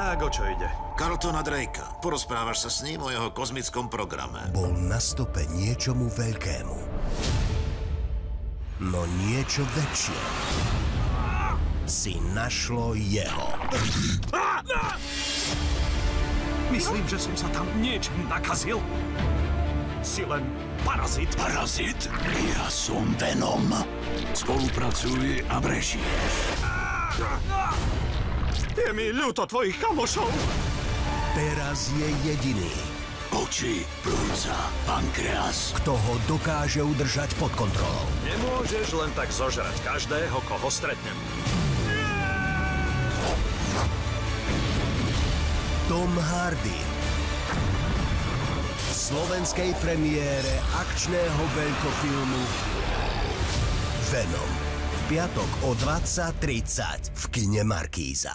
Tak, o čo ide? Carltona Drakea. Porozprávaš sa s ním o jeho kozmickom programe. Bol na stope niečomu veľkému. No niečo väčšie si našlo jeho. Myslím, že som sa tam niečím nakazil. Si len parazit. Parazit? Ja som Venom. Spolupracuj a brežieš. Je mi ľúto tvojich kamošov. Teraz je jediný, Oči, plúca, pankreas. kto ho dokáže udržať pod kontrolou. Nemôžeš len tak zožrať každého, koho stretnem. Tom Hardy. V slovenskej premiére akčného veľkofilmu Venom. V piatok o 20.30 v kine Markíza.